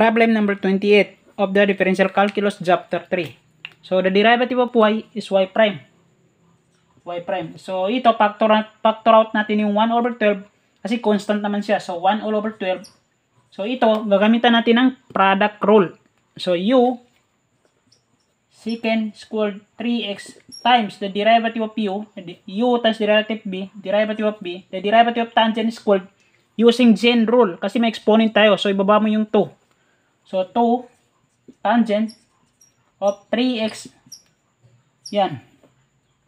Problem number 28 of the differential calculus chapter 3. So, the derivative of y is y prime. y prime. So, ito, factor, factor out natin yung 1 over 12 kasi constant naman siya. So, 1 all over 12. So, ito, gagamitan natin ng product rule. So, u secant squared 3x times the derivative of u, u times derivative b, derivative of b, the derivative of tangent squared using chain rule. Kasi may exponent tayo. So, ibaba mo yung 2. So, 2 tangent of 3x. Yan.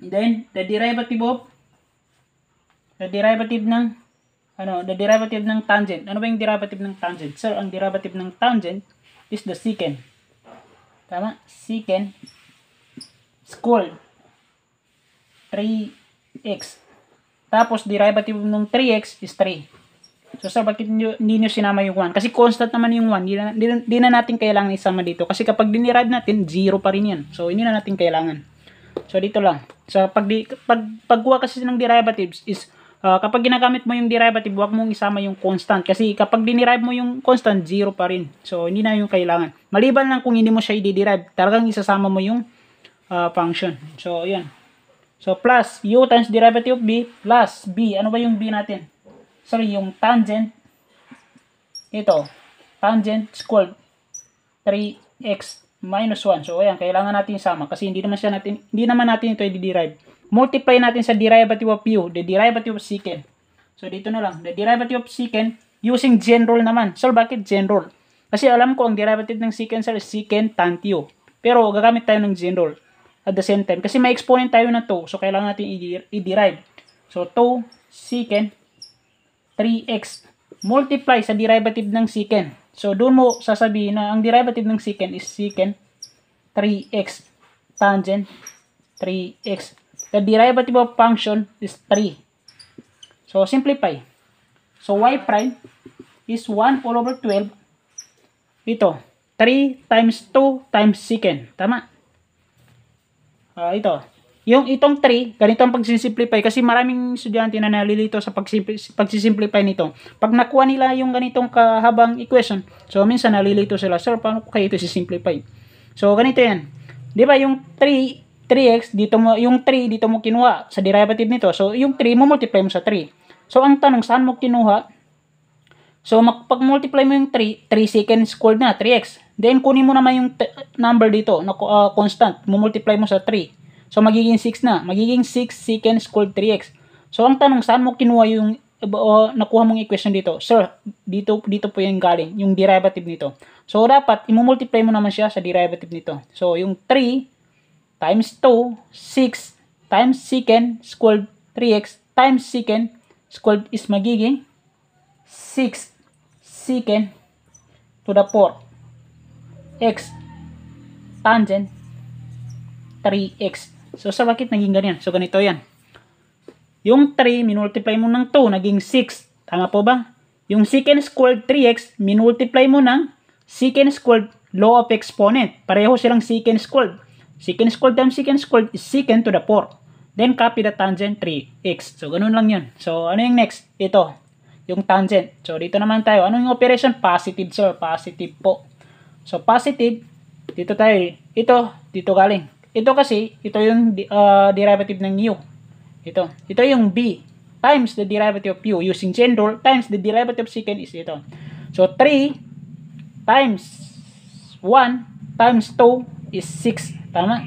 Then, the derivative of the derivative ng ano, the derivative ng tangent. Ano ba yung derivative ng tangent? Sir, ang derivative ng tangent is the secant. Tama? Secant squared 3x. Tapos, derivative ng 3x is 3. So, sir, bakit hindi nyo sinama yung 1? Kasi constant naman yung 1. Di na, di, di na natin kailangan isama dito. Kasi kapag dinerive natin, 0 pa rin yan. So, hindi na natin kailangan. So, dito lang. So, pag, di, pag pagkuha kasi ng derivatives is, uh, kapag ginagamit mo yung derivative, huwag mong isama yung constant. Kasi kapag dinerive mo yung constant, 0 pa rin. So, hindi na yung kailangan. Maliban lang kung hindi mo siya i-derive, talagang isasama mo yung uh, function. So, yan. So, plus u times derivative of b plus b. Ano ba yung b natin? Sorry, yung tangent. Ito. Tangent squared 3x minus 1. So, ayan, kailangan natin isama kasi hindi naman siya natin, hindi naman natin ito i-derive. Multiply natin sa derivative of u, the derivative of secant. So, dito na lang. The derivative of secant using gen rule naman. So, bakit gen rule? Kasi alam ko ang derivative ng secant sa secant tant u. Pero, gagamit tayo ng gen rule at the same time. Kasi may exponent tayo na 2. So, kailangan natin i-derive. So, 2 secant 3x multiply sa derivative ng secant. So, doon mo sasabihin na ang derivative ng secant is secant 3x tangent 3x. The derivative of function is 3. So, simplify. So, y prime is 1 all over 12. Ito, 3 times 2 times secant. Tama? Uh, ito. Yung itong 3, ganito ang pagsisimplify kasi maraming estudyante na nalilito sa pagsisimplify nito. Pag nakuha nila yung ganitong kahabang equation, so minsan nalilito sila, sir, paano ko kayo ito sisimplify? So, ganito yan. Di ba yung 3, 3x, dito mo, yung 3 dito mo kinuha sa derivative nito. So, yung 3 mo multiply mo sa 3. So, ang tanong, saan mo kinuha? So, pag multiply mo yung 3, 3 second squared na, 3x. Then, kunin mo naman yung number dito, na uh, constant. Mumultiply mo sa 3. So, magiging 6 na. Magiging 6 secant squared 3x. So, ang tanong, saan mo kinuha yung, uh, nakuha mong equation dito? Sir, dito, dito po yung galing, yung derivative nito. So, dapat, imumultiply mo naman siya sa derivative nito. So, yung 3 times 2, 6 times secant squared 3x times secant squared is magiging 6 secant to the 4 x tangent 3x So, sa bakit naging ganyan? So, ganito yan. Yung 3, minultiply mo ng 2, naging 6. Tama po ba? Yung secant squared 3x, minultiply mo ng secant squared law of exponent. Pareho silang secant squared. Secant squared times secant squared is secant to the 4. Then, copy the tangent 3x. So, ganun lang yun. So, ano yung next? Ito. Yung tangent. So, dito naman tayo. Ano yung operation? Positive, sir. Positive po. So, positive. Dito tayo. Ito, dito galing. Ito kasi, ito yung uh, derivative ng u. Ito. Ito yung b times the derivative of u using chain rule times the derivative of secant is ito. So, 3 times 1 times 2 is 6. Tama?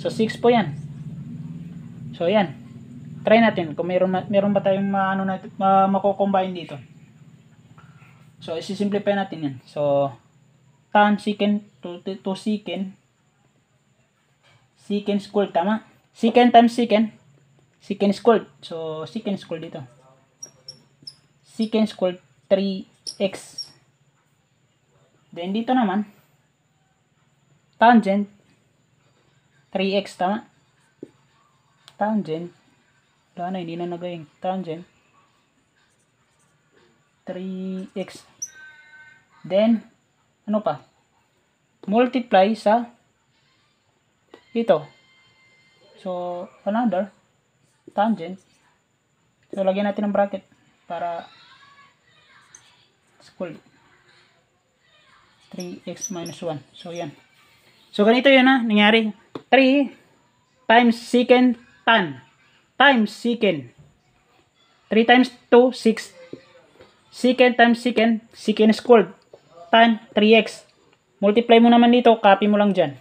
So, 6 po yan. So, yan. Try natin kung meron, meron ba tayong ma, ano na, ma, mako-combine dito. So, isi-simplify natin yan. So, tan secant to, to secant secant squared, tama? Secant times secant. Secant squared. So, secant squared dito. Secant squared 3x. Then, dito naman, tangent 3x, tama? Tangent, wala na, hindi na nagayang. Tangent 3x. Then, ano pa? Multiply sa ito. So, another tangent. So, lagyan natin ng bracket para square. 3x minus 1. So, yan. So, ganito yun ha, nangyari. 3 times secant tan times secant. 3 times 2, 6. Secant times secant, secant squared. Tan, 3x. Multiply mo naman dito, copy mo lang dyan.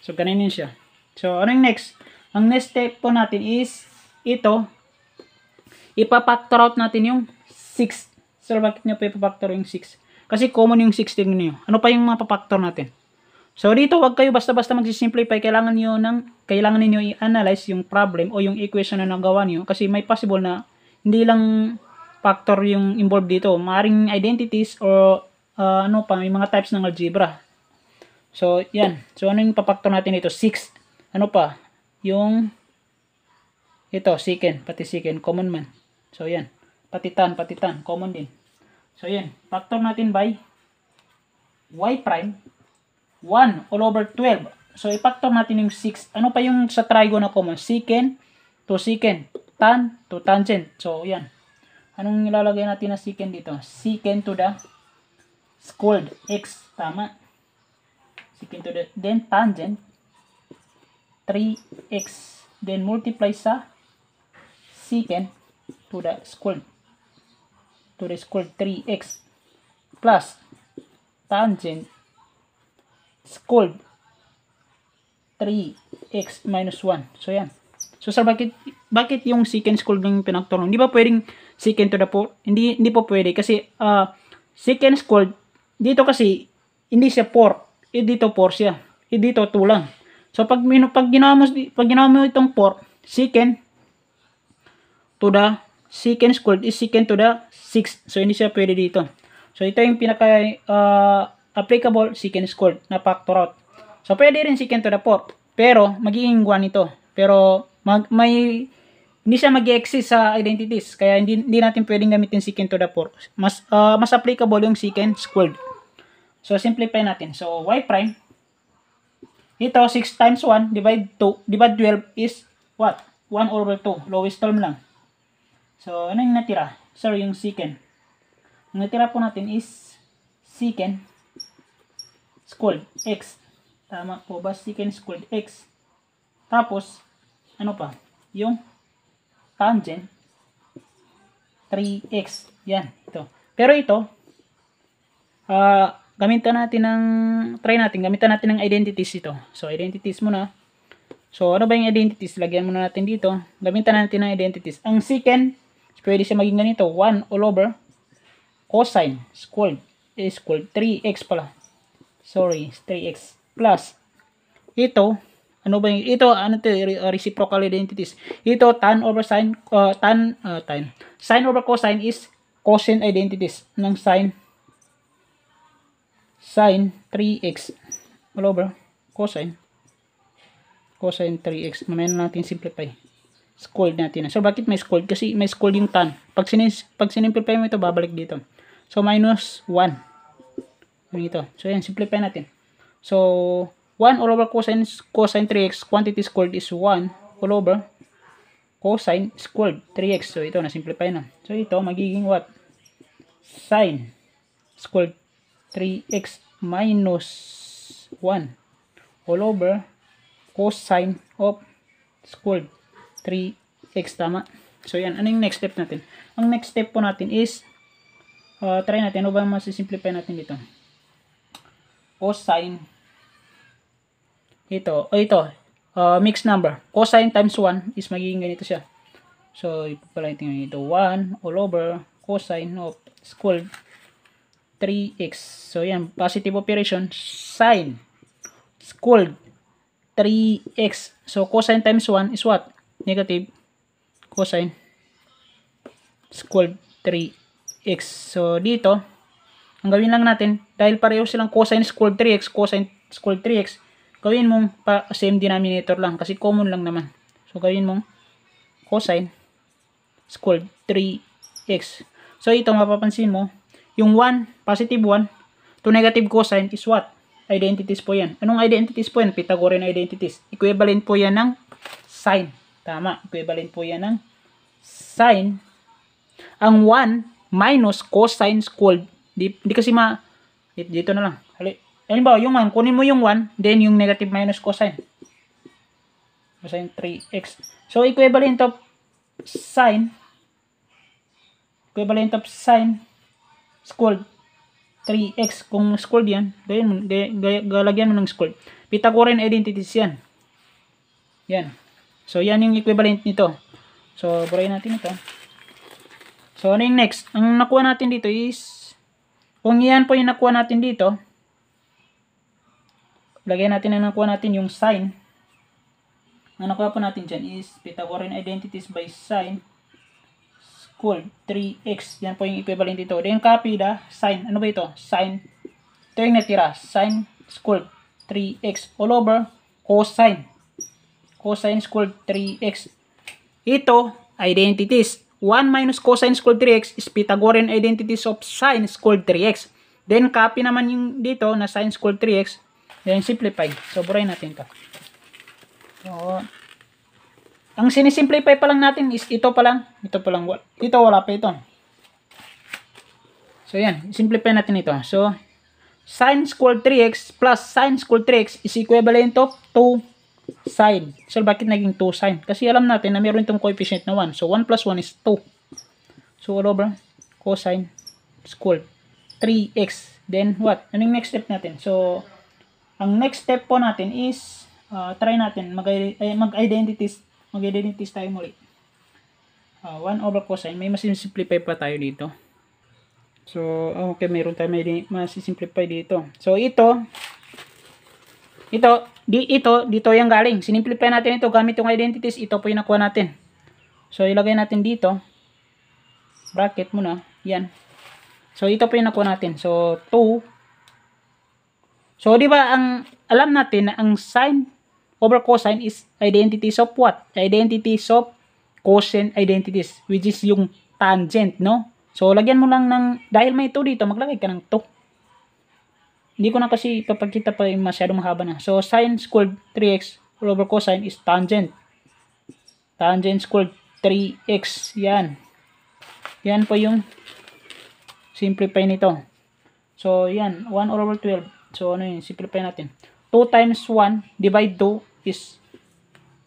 So, ganun yun siya. So, ano yung next? Ang next step po natin is, ito, ipapactor out natin yung 6. So, bakit nyo pa ipapactor yung 6? Kasi common yung 6 tingnan nyo. Ano pa yung mga papactor natin? So, dito, wag kayo basta-basta magsisimplify. Kailangan niyo ng, kailangan niyo i-analyze yung problem o yung equation na nagawa niyo Kasi may possible na hindi lang factor yung involved dito. Maring identities or uh, ano pa, may mga types ng algebra. So, yan. So, ano yung papaktor natin dito? 6. Ano pa? Yung ito, secant, pati secant, common man. So, yan. Pati tan, pati tan, common din. So, yan. Factor natin by y prime 1 all over 12. So, i-factor natin yung 6. Ano pa yung sa trigo na common? Secant to secant. Tan to tangent. So, yan. Anong nilalagay natin na secant dito? Secant to the squared x. Tama. Secant to the, then tangent 3x. Then multiply sa secant to the squared to the squared 3x plus tangent squared 3x minus 1. So, yan. So, sir, bakit, bakit yung secant squared ng pinagtulong? Hindi ba pwedeng secant to the 4? Hindi, hindi po pwede kasi uh, secant squared, dito kasi, hindi siya 4. Eh, dito 4 siya. Eh, dito 2 lang. So, pag, pag, ginawa mo, pag ginawa mo itong 4, secant to the secant squared is secant to the 6. So, hindi siya pwede dito. So, ito yung pinaka uh, applicable secant squared na factor out. So, pwede rin secant to the 4. Pero, magiging 1 ito. Pero, mag, may, hindi siya mag exist sa identities. Kaya, hindi, hindi natin pwedeng gamitin secant to the 4. Mas, uh, mas applicable yung secant squared. So, simplify natin. So, y prime, ito, 6 times 1, divide 2, divide 12 is what? 1 over 2. Lowest term lang. So, ano yung natira? Sorry, yung secant. Ang natira po natin is secant squared x. Tama po ba? Secant squared x. Tapos, ano pa? Yung tangent 3x. Yan, ito. Pero ito, ah, uh, gamitan natin ng, try natin, gamitan natin ng identities ito. So, identities muna. So, ano ba yung identities? Lagyan muna natin dito. Gamitan natin ng identities. Ang secant, pwede siya maging ganito. 1 all over cosine squared is squared 3x pala. Sorry, 3x plus. Ito, ano ba yung, ito, ano ito, reciprocal identities. Ito, tan over sine, uh, tan, uh, tan, sine over cosine is cosine identities ng sine sine 3x all over cosine. Cosine 3x mamaya na natin simplify. Squared natin. So bakit may squared kasi may squared yung tan. Pag, sinis, pag sinimplify mo ito babalik dito. So minus 1 dito so yan simplify natin. So 1 all over cosine cosine 3x quantity squared is 1 all over cosine squared 3x so ito na simplify na. So ito magiging what? Sine squared 3x minus 1 all over cosine of squared 3x tama. So yan, ano yung next step natin? Ang next step po natin is uh, try natin, ano ba masisimplify natin dito? Cosine ito, oh, ito, uh, mixed number. Cosine times 1 is magiging ganito siya. So, ipapalitin ito 1 all over cosine of squared 3x. So, yan. Positive operation. Sine. Squared. 3x. So, cosine times 1 is what? Negative. Cosine. Squared 3x. So, dito, ang gawin lang natin, dahil pareho silang cosine squared 3x, cosine squared 3x, gawin mong pa same denominator lang kasi common lang naman. So, gawin mong cosine squared 3x. So, ito mapapansin mo, yung 1, positive 1, to negative cosine is what? Identities po yan. Anong identities po yan? Pythagorean identities. Equivalent po yan ng sine. Tama. Equivalent po yan ng sine. Ang 1 minus cosine squared. Di, di kasi ma It, dito na lang. Hali. Halimbawa, yung 1, kunin mo yung 1, then yung negative minus cosine. Cosine 3x. So, equivalent of sine, equivalent of sine squared 3x. Kung squared yan, gayan mo, galagyan mo ng squared. Pythagorean identities yan. Yan. So, yan yung equivalent nito. So, burayin natin ito. So, ano yung next? Ang nakuha natin dito is, kung yan po yung nakuha natin dito, lagyan natin na nakuha natin yung sine. Ang nakuha po natin dyan is Pythagorean identities by sine squared 3x. Yan po yung equivalent dito. Then copy the sine. Ano ba ito? Sine. Ito yung natira. Sine squared 3x all over cosine. Cosine squared 3x. Ito, identities. 1 minus cosine squared 3x is Pythagorean identities of sine squared 3x. Then copy naman yung dito na sine squared 3x. Then simplify. So, burayin natin ito. So, ang sinisimplify pa lang natin is ito pa lang. Ito pa lang. Ito wala pa ito. So, yan. Simplify natin ito. So, sine squared 3x plus sine squared 3x is equivalent of 2 sine. So, bakit naging 2 sine? Kasi alam natin na meron itong coefficient na 1. So, 1 plus 1 is 2. So, all over cosine squared 3x. Then, what? Anong next step natin? So, ang next step po natin is uh, try natin mag-identities mag-identities tayo muli. Uh, 1 over cosine. May masisimplify pa tayo dito. So, okay, meron tayo may masisimplify dito. So, ito, ito, di, ito, dito yung galing. Sinimplify natin ito gamit yung identities. Ito po yung nakuha natin. So, ilagay natin dito. Bracket muna. Yan. So, ito po yung nakuha natin. So, 2. So, di ba, ang, alam natin na ang sine over cosine is identities of what? Identities of cosine identities. Which is yung tangent, no? So, lagyan mo lang ng, dahil may 2 dito, maglagay ka ng 2. Hindi ko na kasi ipapagkita pa yung masyadong mahaba na. So, sine squared 3x over cosine is tangent. Tangent squared 3x. Yan. Yan po yung simplify nito. So, yan. 1 over 12. So, ano yun? Simplify natin. 2 times 1 divide 2 is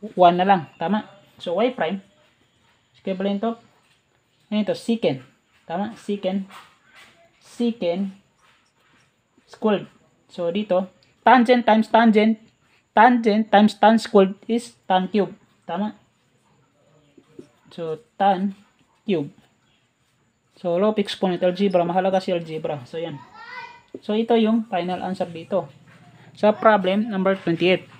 1 na lang. Tama? So, y prime is equivalent of ano ito? Secant. Tama? Secant. Secant squared. So, dito, tangent times tangent, tangent times tan squared is tan cube. Tama? So, tan cube. So, of exponent algebra, mahalaga si algebra. So, yan. So, ito yung final answer dito. Sa problem number 28.